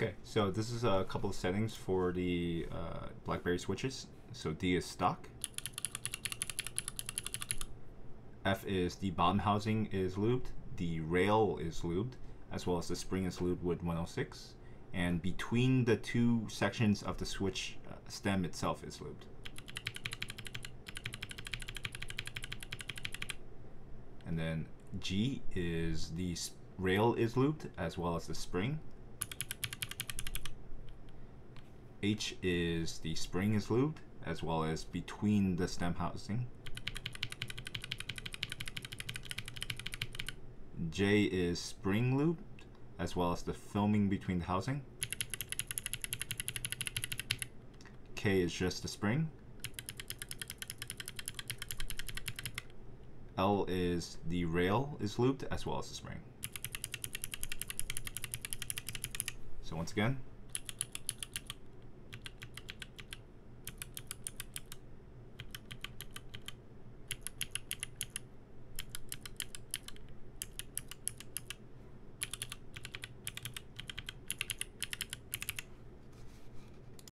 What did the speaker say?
Okay, so this is a couple of settings for the uh, BlackBerry switches. So D is stock. F is the bottom housing is lubed, the rail is lubed, as well as the spring is lubed with 106. And between the two sections of the switch uh, stem itself is lubed. And then G is the rail is lubed as well as the spring. H is the spring is lubed as well as between the stem housing. J is spring lubed as well as the filming between the housing. K is just the spring. L is the rail is lubed as well as the spring. So once again,